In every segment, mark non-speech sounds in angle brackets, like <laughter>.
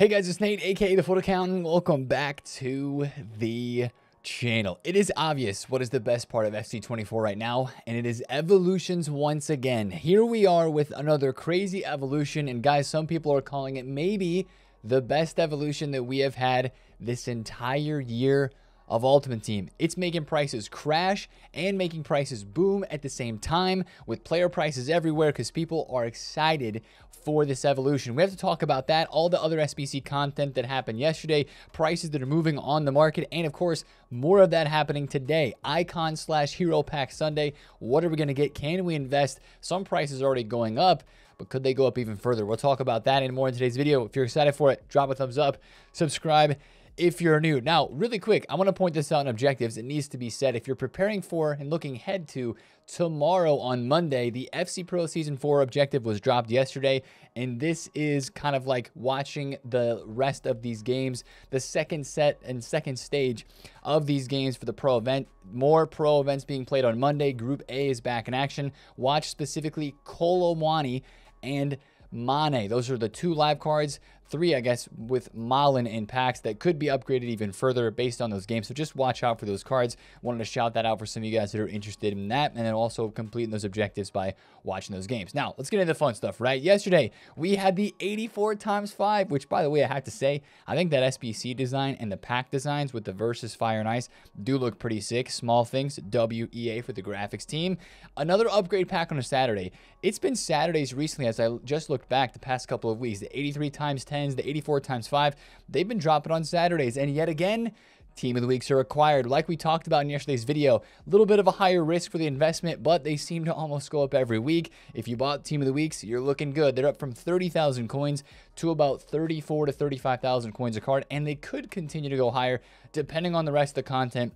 Hey guys, it's Nate, aka The FUT Accountant. Welcome back to the channel. It is obvious what is the best part of FC24 right now, and it is evolutions once again. Here we are with another crazy evolution, and guys, some people are calling it maybe the best evolution that we have had this entire year of Ultimate Team. It's making prices crash and making prices boom at the same time with player prices everywhere because people are excited for this evolution. We have to talk about that, all the other SBC content that happened yesterday, prices that are moving on the market, and of course, more of that happening today. Icon slash Hero Pack Sunday. What are we going to get? Can we invest? Some prices are already going up but could they go up even further? We'll talk about that and more in today's video. If you're excited for it, drop a thumbs up, subscribe, if you're new. Now, really quick, I want to point this out in objectives. It needs to be said if you're preparing for and looking ahead to tomorrow on Monday, the FC Pro Season 4 objective was dropped yesterday, and this is kind of like watching the rest of these games, the second set and second stage of these games for the pro event. More pro events being played on Monday. Group A is back in action. Watch specifically Kolo Muani and Mane. Those are the two live cards three, I guess, with Malen in packs that could be upgraded even further based on those games. So just watch out for those cards. Wanted to shout that out for some of you guys that are interested in that and then also completing those objectives by watching those games. Now, let's get into the fun stuff, right? Yesterday, we had the 84 times 5, which, by the way, I have to say, I think that SBC design and the pack designs with the Versus Fire and Ice do look pretty sick. Small things, WEA for the graphics team. Another upgrade pack on a Saturday. It's been Saturdays recently as I just looked back the past couple of weeks. The 83 times 10 10s, the 84 times 5. They've been dropping on Saturdays. And yet again, Team of the Weeks are required. Like we talked about in yesterday's video, a little bit of a higher risk for the investment, but they seem to almost go up every week. If you bought Team of the Weeks, you're looking good. They're up from 30,000 coins to about 34 to 35,000 coins a card, and they could continue to go higher depending on the rest of the content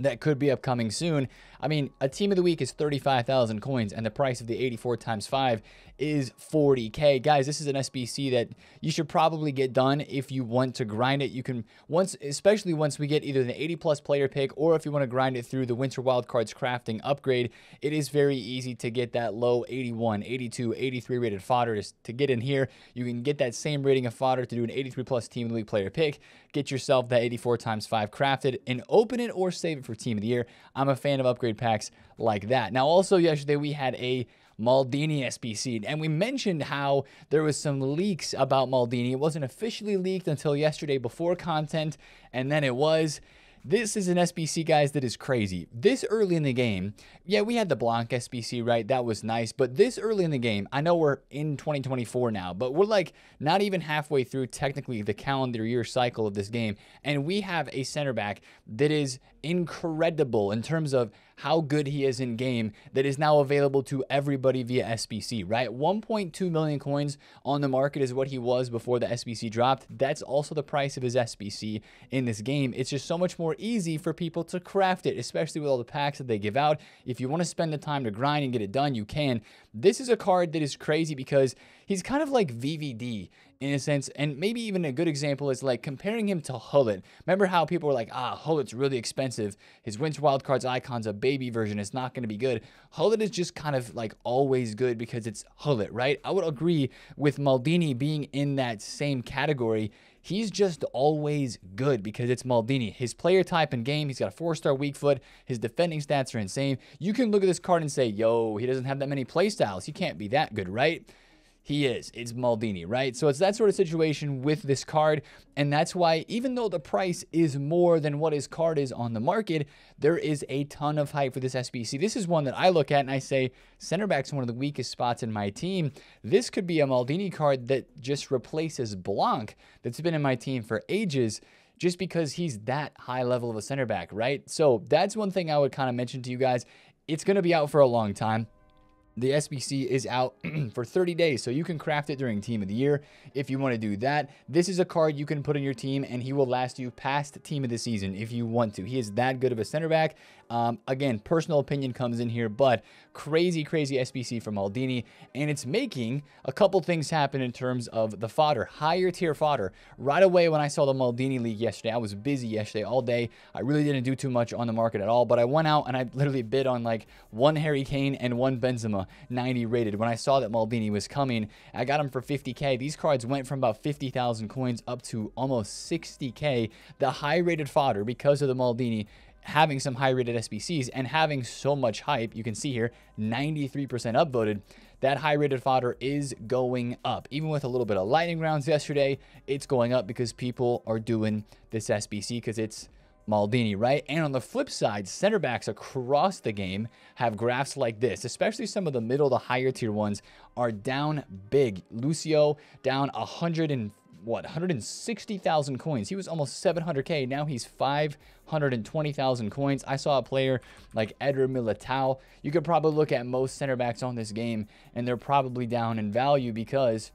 that could be upcoming soon. I mean, a team of the week is 35,000 coins, and the price of the 84 times 5 is 40k. Guys, this is an SBC that you should probably get done if you want to grind it. You can once especially once we get either the 80 plus player pick or if you want to grind it through the Winter Wildcards crafting upgrade, it is very easy to get that low 81, 82, 83 rated fodder to get in here. You can get that same rating of fodder to do an 83 plus team of the week player pick, get yourself that 84 times 5 crafted and open it or save it for team of the year. I'm a fan of upgrade packs like that. Now also yesterday we had a Maldini SBC. And we mentioned how there was some leaks about Maldini. It wasn't officially leaked until yesterday before content, and then it was. This is an SBC, guys, that is crazy. This early in the game, yeah, we had the Blanc SBC, right? That was nice. But this early in the game, I know we're in 2024 now, but we're like not even halfway through technically the calendar year cycle of this game. And we have a center back that is incredible in terms of how good he is in game that is now available to everybody via SBC, right? 1.2 million coins on the market is what he was before the SBC dropped. That's also the price of his SBC in this game. It's just so much more easy for people to craft it, especially with all the packs that they give out. If you want to spend the time to grind and get it done, you can. This is a card that is crazy because he's kind of like VVD in a sense. And maybe even a good example is like comparing him to Gullit. Remember how people were like, ah, Gullit's really expensive. His Winter Wildcards icon's a baby version. It's not going to be good. Gullit is just kind of like always good because it's Gullit, right? I would agree with Maldini being in that same category. He's just always good because it's Maldini. His player type and game, he's got a four-star weak foot. His defending stats are insane. You can look at this card and say, yo, he doesn't have that many playstyles. He can't be that good, right? He is. It's Maldini, right? So it's that sort of situation with this card. And that's why, even though the price is more than what his card is on the market, there is a ton of hype for this SBC. This is one that I look at and I say, center back's one of the weakest spots in my team. This could be a Maldini card that just replaces Blanc that's been in my team for ages just because he's that high level of a center back, right? So that's one thing I would kind of mention to you guys. It's going to be out for a long time the SBC is out <clears throat> for 30 days, so you can craft it during Team of the Year if you want to do that. This is a card you can put in your team, and he will last you past Team of the Season if you want to. He is that good of a center back. Um, again, personal opinion comes in here, but crazy, crazy SBC from Maldini, and it's making a couple things happen in terms of the fodder, higher tier fodder. Right away when I saw the Maldini league yesterday, I was busy yesterday all day. I really didn't do too much on the market at all, but I went out and I literally bid on like one Harry Kane and one Benzema 90 rated. When I saw that Maldini was coming, I got him for 50k. These cards went from about 50,000 coins up to almost 60k. The high rated fodder, because of the Maldini, having some high rated SBCs and having so much hype, you can see here 93% upvoted. That high rated fodder is going up. Even with a little bit of lightning rounds yesterday, it's going up because people are doing this SBC because it's Maldini, right? And on the flip side, center backs across the game have graphs like this, especially some of the middle, the higher tier ones are down big. Lucio down 100 and what 160,000 coins. He was almost 700k. Now he's 520,000 coins. I saw a player like Eder Militao. You could probably look at most center backs on this game, and they're probably down in value because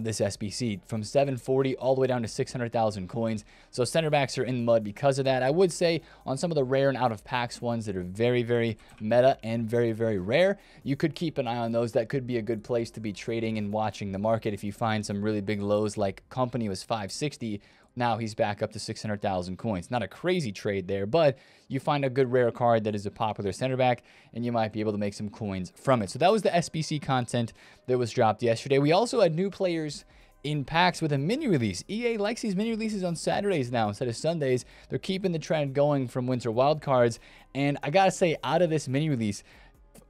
this SBC from 740 all the way down to 600,000 coins. So center backs are in the mud because of that. I would say on some of the rare and out of packs ones that are very, very meta and very, very rare, you could keep an eye on those. That could be a good place to be trading and watching the market. If you find some really big lows like Kompany was 560 now he's back up to 600,000 coins. Not a crazy trade there, but you find a good rare card that is a popular center back, and you might be able to make some coins from it. So that was the SBC content that was dropped yesterday. We also had new players in packs with a mini release. EA likes these mini releases on Saturdays now instead of Sundays. They're keeping the trend going from winter wildcards. And I gotta say, out of this mini release,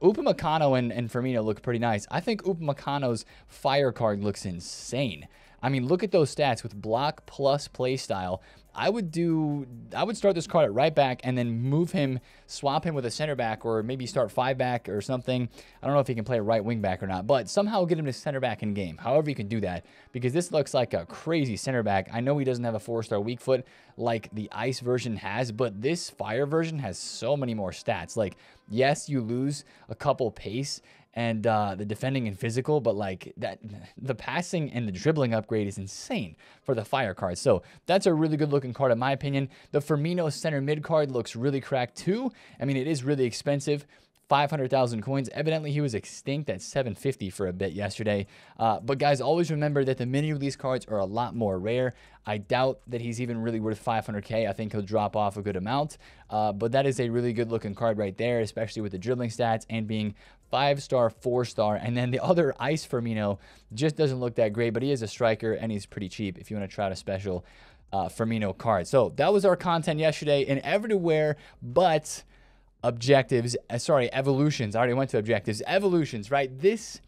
Upamecano and, and Firmino look pretty nice. I think Upamecano's fire card looks insane. I mean, look at those stats with block plus play style. I would do, I would start this card at right back and then move him, swap him with a center back, or maybe start five back or something. I don't know if he can play a right wing back or not, but somehow get him to center back in game. However, you can do that because this looks like a crazy center back. I know he doesn't have a four star weak foot like the ice version has, but this fire version has so many more stats. Like, yes, you lose a couple pace and uh, the defending and physical, but like that, <laughs> the passing and the dribbling upgrade is insane for the fire card. So that's a really good looking card in my opinion. The Firmino center mid card looks really cracked too. I mean, it is really expensive. 500,000 coins. Evidently, he was extinct at 750 for a bit yesterday. Uh, but guys, always remember that the mini release cards are a lot more rare. I doubt that he's even really worth 500k. I think he'll drop off a good amount. Uh, but that is a really good looking card right there, especially with the dribbling stats and being five star, four star. And then the <laughs> other Ice Firmino just doesn't look that great, but he is a striker and he's pretty cheap if you want to try to special uh, Firmino card. So that was our content yesterday and everywhere but objectives, uh, sorry, evolutions. I already went to objectives. Evolutions, right? This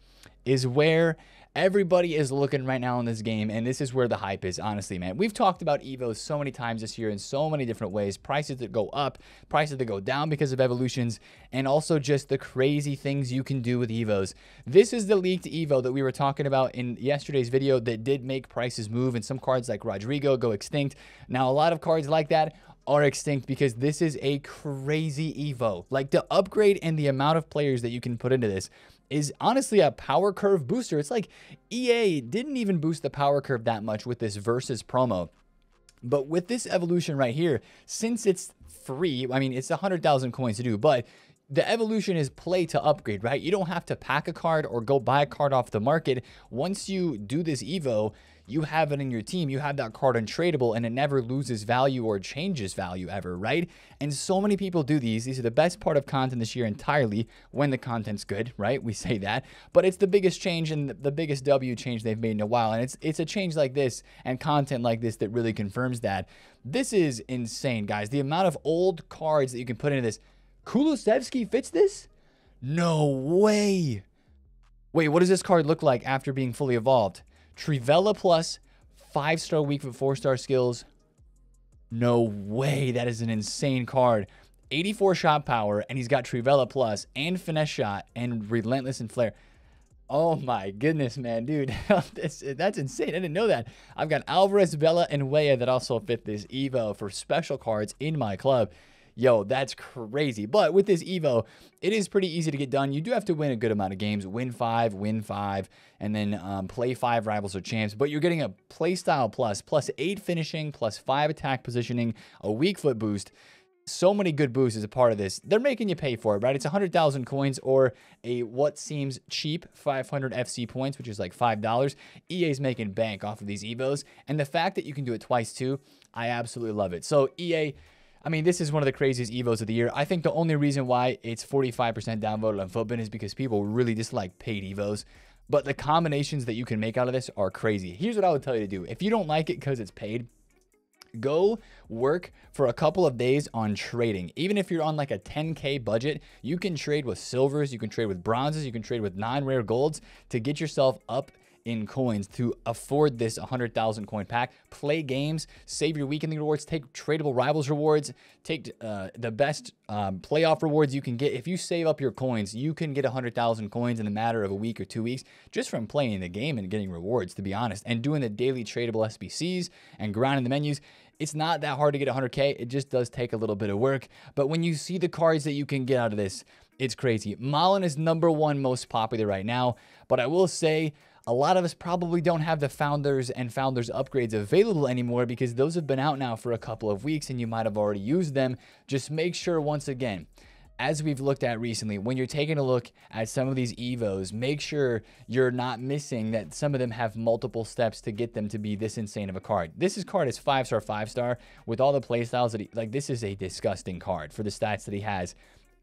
is where everybody is looking right now in this game, and this is where the hype is, honestly, man. We've talked about Evos so many times this year in so many different ways. Prices that go up, prices that go down because of evolutions, and also just the crazy things you can do with Evos. This is the leaked Evo that we were talking about in yesterday's video that did make prices move, and some cards like Rodrigo go extinct. Now, a lot of cards like that are extinct because this is a crazy Evo. Like the upgrade and the amount of players that you can put into this is honestly a power curve booster. It's like EA didn't even boost the power curve that much with this versus promo. But with this evolution right here, since it's free, I mean, it's 100,000 coins to do, but the evolution is play to upgrade, right? You don't have to pack a card or go buy a card off the market. Once you do this Evo, you have it in your team, you have that card untradeable and it never loses value or changes value ever, right? And so many people do these. These are the best part of content this year entirely when the content's good, right? We say that, but it's the biggest change and the biggest W change they've made in a while. And it's it's a change like this and content like this that really confirms that. This is insane, guys. The amount of old cards that you can put into this. Kulusevski fits this? No way. Wait, what does this card look like after being fully evolved? Trivela plus five star weak foot, four star skills. No way. That is an insane card. 84 shot power, and he's got Trivela plus and finesse shot and relentless and Flair. Oh my goodness, man, dude, <laughs> that's, that's insane. I didn't know that. I've got Alvarez, Vela, and Weah that also fit this Evo for special cards in my club. Yo, that's crazy. But with this Evo, it is pretty easy to get done. You do have to win a good amount of games, win five, win five, and then um, play five rivals or champs. But you're getting a playstyle plus, plus eight finishing, plus five attack positioning, a weak foot boost so many good boosts as a part of this. They're making you pay for it, right? It's 100,000 coins or a what seems cheap 500 FC points, which is like $5. EA's making bank off of these Evos. And the fact that you can do it twice too, I absolutely love it. So EA I mean, this is one of the craziest Evos of the year. I think the only reason why it's 45% downvoted on FUTBIN is because people really dislike paid Evos. But the combinations that you can make out of this are crazy. Here's what I would tell you to do. If you don't like it because it's paid, go work for a couple of days on trading. Even if you're on like a 10K budget, you can trade with silvers, you can trade with bronzes, you can trade with non rare golds to get yourself up in coins to afford this 100,000 coin pack. Play games, save your weekend rewards, take tradable rivals rewards, take uh, the best um, playoff rewards you can get. If you save up your coins, you can get 100,000 coins in a matter of a week or two weeks just from playing the game and getting rewards, to be honest, and doing the daily tradable SBCs and grinding the menus. It's not that hard to get 100K. It just does take a little bit of work. But when you see the cards that you can get out of this, it's crazy. Malen is number one most popular right now. But I will say, a lot of us probably don't have the founders and founders upgrades available anymore because those have been out now for a couple of weeks and you might have already used them. Just make sure once again, as we've looked at recently, when you're taking a look at some of these EVOs, make sure you're not missing that some of them have multiple steps to get them to be this insane of a card. This is card is five star, five star with all the playstyles that he, like, this is a disgusting card for the stats that he has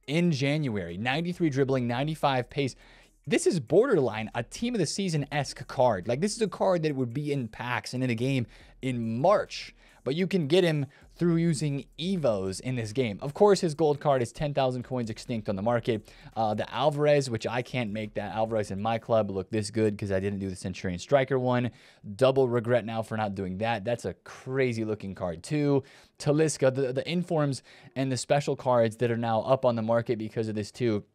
in January 93 dribbling, 95 pace. This is borderline a team of the season esque card. Like, this is a card that would be in packs and in a game in March, but you can get him through using Evos in this game. Of course, his gold card is 10,000 coins extinct on the market. Uh, the Alvarez, which I can't make that Alvarez in my club look this good because I didn't do the Centurion Striker one. Double regret now for not doing that. That's a crazy looking card, too. Talisca, the, the informs and the special cards that are now up on the market because of this, too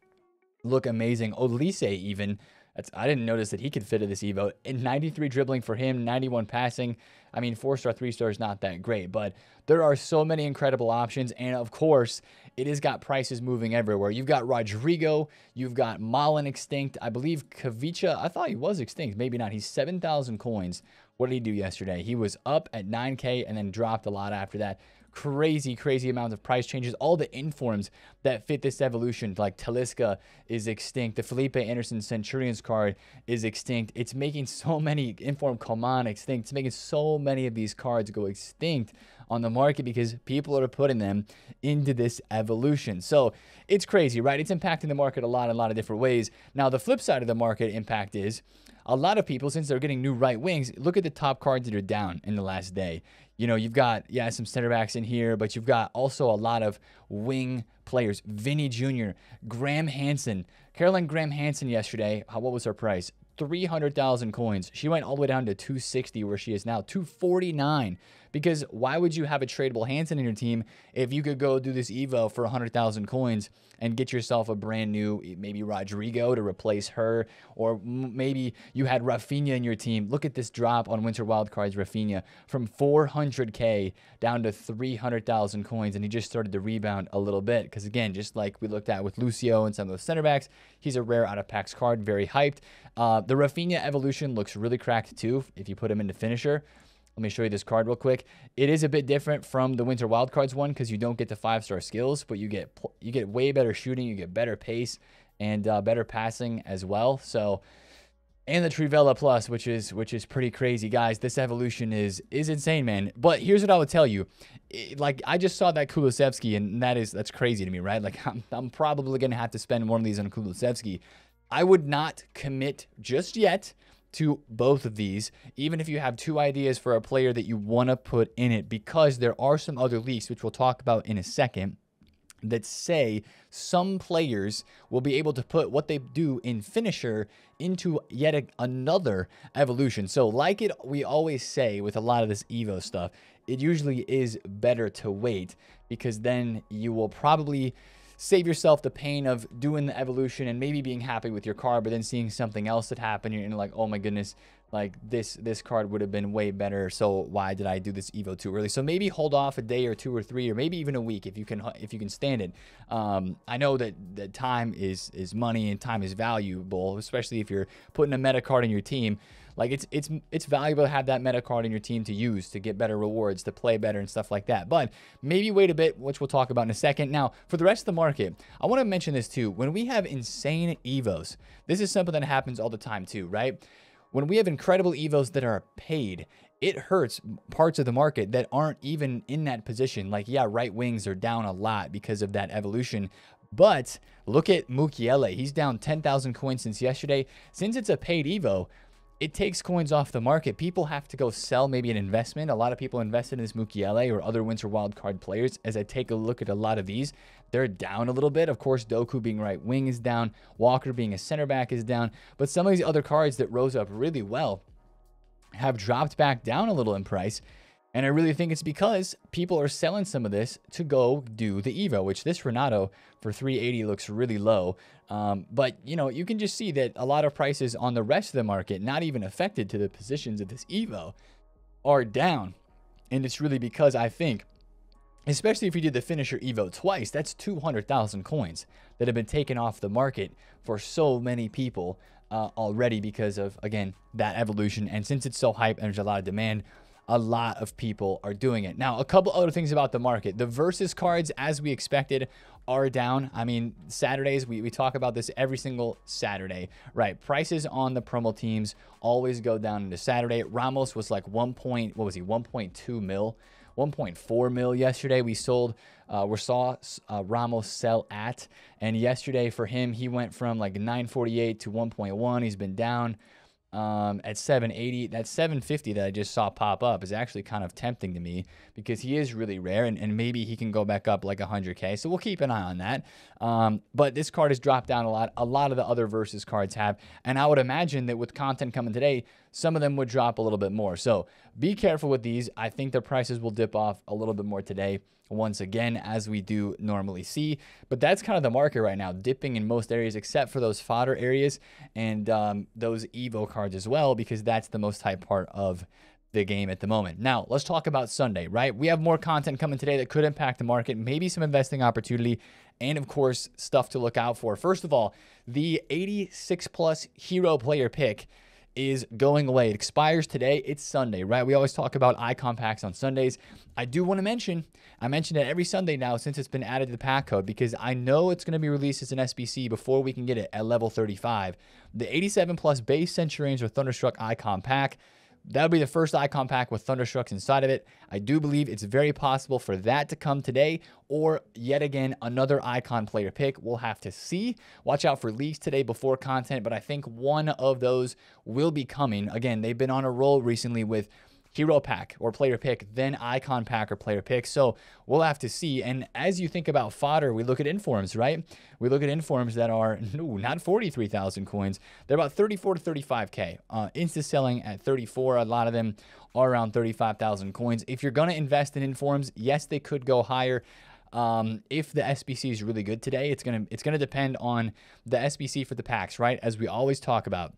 look amazing. Olise even. That's, I didn't notice that he could fit in this Evo. In 93 dribbling for him, 91 passing. I mean, four star, three star is not that great, but there are so many incredible options. And of course, it has got prices moving everywhere. You've got Rodrigo, you've got Malen extinct. I believe Khvicha, I thought he was extinct. Maybe not. He's 7,000 coins. What did he do yesterday? He was up at 9K and then dropped a lot after that crazy, crazy amounts of price changes. All the informs that fit this evolution, like Talisca is extinct. The Felipe Anderson Centurions card is extinct. It's making so many inform Coman extinct. It's making so many of these cards go extinct on the market because people are putting them into this evolution. So it's crazy, right? It's impacting the market a lot in a lot of different ways. Now, the flip side of the market impact is a lot of people, since they're getting new right wings, look at the top cards that are down in the last day. You know, you've got, yeah, some center backs in here, but you've got also a lot of wing players. Vini Jr., Graham Hansen. Caroline Graham Hansen yesterday, what was her price? 300,000 coins. She went all the way down to 260 where she is now 249 because why would you have a tradable Hansen in your team if you could go do this Evo for 100,000 coins and get yourself a brand new, maybe Rodrigo to replace her, or maybe you had Raphinha in your team. Look at this drop on Winter Wildcards Raphinha from 400K down to 300,000 coins, and he just started to rebound a little bit because, again, just like we looked at with Lucio and some of those center backs, he's a rare out of packs card, very hyped. Uh, the Raphinha evolution looks really cracked too if you put him into finisher. Let me show you this card real quick. It is a bit different from the Winter Wildcards one because you don't get the five star skills, but you get you get way better shooting, you get better pace, and uh, better passing as well. So, and the Trivela Plus, which is which is pretty crazy, guys. This evolution is is insane, man. But here's what I would tell you: it, like I just saw that Kulusevski, and that is that's crazy to me, right? Like <laughs> I'm I'm probably gonna have to spend one of these on Kulusevski. I would not commit just yet to both of these, even if you have two ideas for a player that you want to put in it, because there are some other leaks, which we'll talk about in a second, that say some players will be able to put what they do in finisher into yet a, another evolution. So, like it, we always say with a lot of this Evo stuff, it usually is better to wait because then you will probably save yourself the pain of doing the evolution and maybe being happy with your car, but then seeing something else that happened, you're like, oh my goodness, like this this card would have been way better. So why did I do this Evo too early? So maybe hold off a day or two or three, or maybe even a week if you can if you can stand it. Um, I know that that time is is money and time is valuable, especially if you're putting a meta card in your team. Like it's it's it's valuable to have that meta card in your team to use to get better rewards, to play better and stuff like that. But maybe wait a bit, which we'll talk about in a second. Now, for the rest of the market, I want to mention this too. When we have insane evos, this is something that happens all the time too, right? When we have incredible evos that are paid, it hurts parts of the market that aren't even in that position. Like, yeah, right wings are down a lot because of that evolution. But look at Mukiele. He's down 10,000 coins since yesterday. Since it's a paid Evo, it takes coins off the market. People have to go sell maybe an investment. A lot of people invested in this Mukiele or other Winter Wildcard players. As I take a look at a lot of these, they're down a little bit. Of course, Doku being right wing is down. Walker being a center back is down. But some of these other cards that rose up really well have dropped back down a little in price. And I really think it's because people are selling some of this to go do the Evo, which this Renato for 380 looks really low. Um, but, you know, you can just see that a lot of prices on the rest of the market, not even affected to the positions of this Evo, are down. And it's really because I think, especially if you did the finisher Evo twice, that's 200,000 coins that have been taken off the market for so many people uh, already because of, again, that evolution. And since it's so hype and there's a lot of demand, a lot of people are doing it. Now, a couple other things about the market. The versus cards, as we expected, are down. I mean, Saturdays, we, we talk about this every single Saturday, right? Prices on the promo teams always go down into Saturday. Ramos was like 1 point, what was he, 1.2 mil, 1.4 mil yesterday. We sold, uh, we saw uh, Ramos sell at, and yesterday for him, he went from like 948 to 1.1. He's been down um, at 780. That 750 that I just saw pop up is actually kind of tempting to me because he is really rare and, and maybe he can go back up like 100K. So we'll keep an eye on that. Um, but this card has dropped down a lot. A lot of the other versus cards have. And I would imagine that with content coming today, some of them would drop a little bit more. So be careful with these. I think the prices will dip off a little bit more today once again, as we do normally see. But that's kind of the market right now, dipping in most areas except for those fodder areas and um, those Evo cards as well, because that's the most hype part of the game at the moment. Now, let's talk about Sunday, right? We have more content coming today that could impact the market, maybe some investing opportunity, and of course, stuff to look out for. First of all, the 86 plus hero player pick is going away. It expires today. It's Sunday, right? We always talk about icon packs on Sundays. I do want to mention, I mention it every Sunday now since it's been added to the pack code because I know it's going to be released as an SBC before we can get it at level 35. The 87 plus base Centurions or Thunderstruck icon pack That'll be the first icon pack with Thunderstrucks inside of it. I do believe it's very possible for that to come today or yet again another icon player pick. We'll have to see. Watch out for leaks today before content, but I think one of those will be coming. Again, they've been on a roll recently with hero pack or player pick, then icon pack or player pick. So we'll have to see. And as you think about fodder, we look at informs, right? We look at informs that are <laughs> no, not 43,000 coins. They're about 34 to 35K. Uh, Insta selling at 34. A lot of them are around 35,000 coins. If you're going to invest in informs, yes, they could go higher. Um, if the SBC is really good today, it's gonna it's gonna depend on the SBC for the packs, right? As we always talk about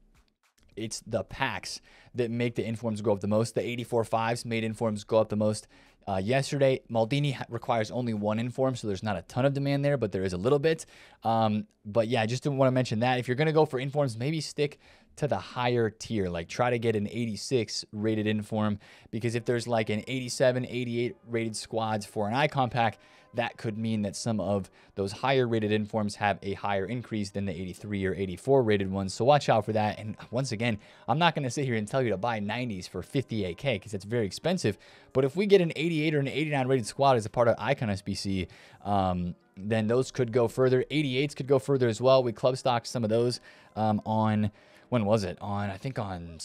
it's the packs that make the informs go up the most. The 84 fives made informs go up the most. Uh, yesterday, Maldini requires only one inform, so there's not a ton of demand there, but there is a little bit. Um, but yeah, I just didn't want to mention that. If you're going to go for informs, maybe stick to the higher tier. Like try to get an 86 rated inform because if there's like an 87, 88 rated squads for an icon pack, that could mean that some of those higher rated informs have a higher increase than the 83 or 84 rated ones. So watch out for that. And once again, I'm not going to sit here and tell you to buy 90s for 58K because it's very expensive. But if we get an 88 or an 89 rated squad as a part of Icon SBC, um, then those could go further. 88s could go further as well. We club stocked some of those um, on, when was it? On, I think on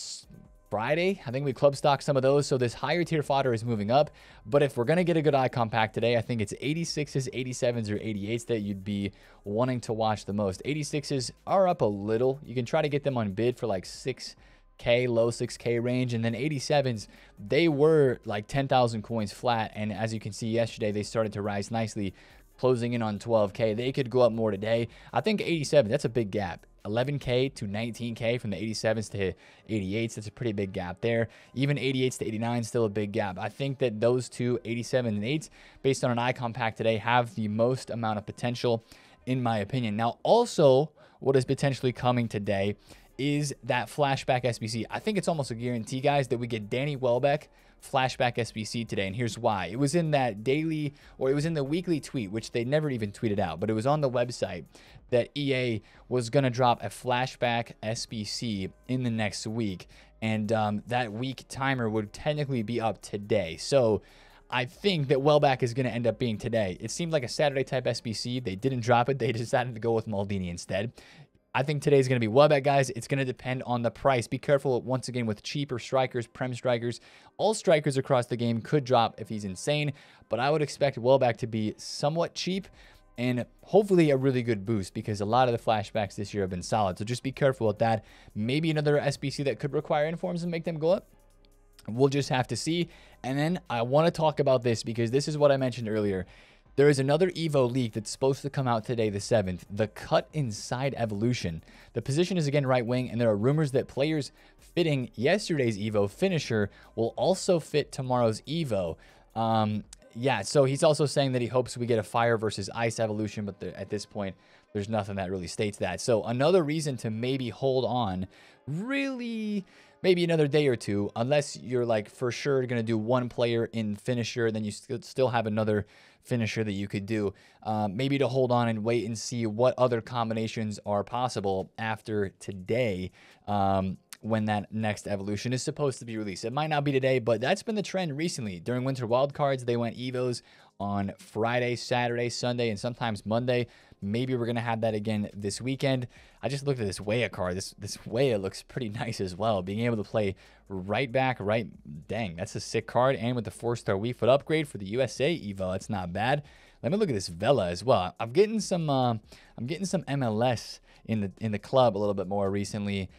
Friday. I think we club stock some of those. So this higher tier fodder is moving up. But if we're going to get a good icon pack today, I think it's 86s, 87s, or 88s that you'd be wanting to watch the most. 86s are up a little. You can try to get them on bid for like 6K, low 6K range. And then 87s, they were like 10,000 coins flat. And as you can see yesterday, they started to rise nicely, closing in on 12K. They could go up more today. I think 87, that's a big gap. 11K to 19K from the 87s to 88s. That's a pretty big gap there. Even 88s to 89s, still a big gap. I think that those two, 87 and 8s, based on an icon pack today, have the most amount of potential, in my opinion. Now, also, what is potentially coming today is that flashback SBC. I think it's almost a guarantee, guys, that we get Danny Welbeck flashback SBC today, and here's why. It was in that daily, or it was in the weekly tweet, which they never even tweeted out, but it was on the website that EA was going to drop a flashback SBC in the next week. and um, that week timer would technically be up today. So I think that Welbeck is going to end up being today. It seemed like a Saturday type SBC. They didn't drop it. They <laughs> decided to go with Maldini instead. I think today is going to be Welbeck, guys. It's going to depend on the price. Be careful once again with cheaper strikers, prem strikers. All strikers across the game could drop if he's insane, but I would expect Welbeck to be somewhat cheap and hopefully a really good boost because a lot of the flashbacks this year have been solid. So just be careful with that. Maybe another SBC that could require informs and make them go up. We'll just have to see. And then I want to talk about this because this is what I mentioned earlier. There is another Evo leak that's supposed to come out today, the 7th. The cut inside evolution. The position is again right wing, and there are rumors that players fitting yesterday's Evo finisher will also fit tomorrow's Evo. Um, yeah, so he's also saying that he hopes we get a fire versus ice evolution, but the, at this point, there's nothing that really states that. So another reason to maybe hold on, really maybe another day or two, unless you're like for sure going to do one player in finisher, then you st still have another finisher that you could do. Um, maybe to hold on and wait and see what other combinations are possible after today. Um, when that next evolution is supposed to be released. It might not be today, but that's been the trend recently. During Winter Wildcards, they went Evos on Friday, Saturday, Sunday, and sometimes Monday. Maybe we're gonna have that again this weekend. I just looked at this Weah card. This this Weah looks pretty <laughs> nice as well. Being able to play right back, right, dang, that's a sick card. And with the four star weak foot upgrade for the USA Evo, that's not bad. Let me look at this Vela as well. I'm getting some, uh, I'm getting some MLS in the in the club a little bit more recently.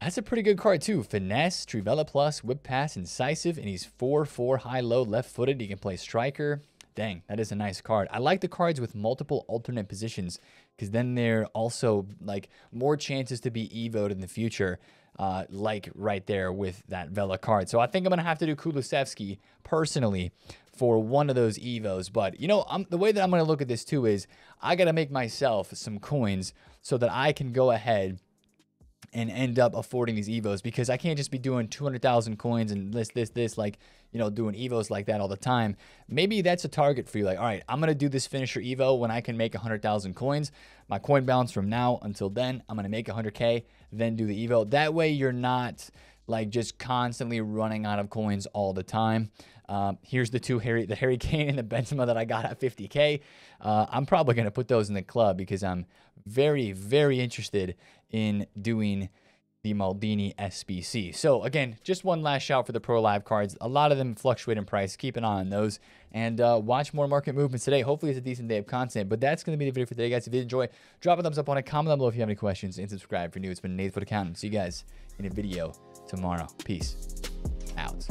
That's a pretty good card too. Finesse, Trivela Plus, Whip Pass, Incisive, and he's 4-4 high-low left-footed. He can play striker. Dang, that is a nice card. I like the cards with multiple alternate positions because then they're also like more chances to be evoed in the future, uh, like right there with that Vela card. So I think I'm going to have to do Kulusevski personally for one of those evos. But, you know, I'm, the way that I'm going to look at this too is I got to make myself some coins so that I can go ahead and end up affording these evos because I can't just be doing 200,000 coins and this, this, this, like, you know, doing evos like that all the time. Maybe that's a target for you. Like, all right, I'm going to do this finisher evo when I can make 100,000 coins. My coin balance from now until then, I'm going to make 100K, then do the evo. That way you're not like just constantly running out of coins all the time. Um, here's the two Harry, the Harry <laughs> Kane and the Benzema that I got at 50k. Uh, I'm probably gonna put those in the club because I'm very, very interested in doing the Maldini SBC. So again, just one last shout for the Pro Live cards. A lot of them fluctuate in price. Keep an eye on those and uh, watch more market movements today. Hopefully it's a decent day of content, but that's going to be the video for today, guys. If you enjoy, drop a thumbs up on it, comment down below if you have any questions, and subscribe for new. It's been Nathan FUT Accountant. See you guys in a video tomorrow. Peace out.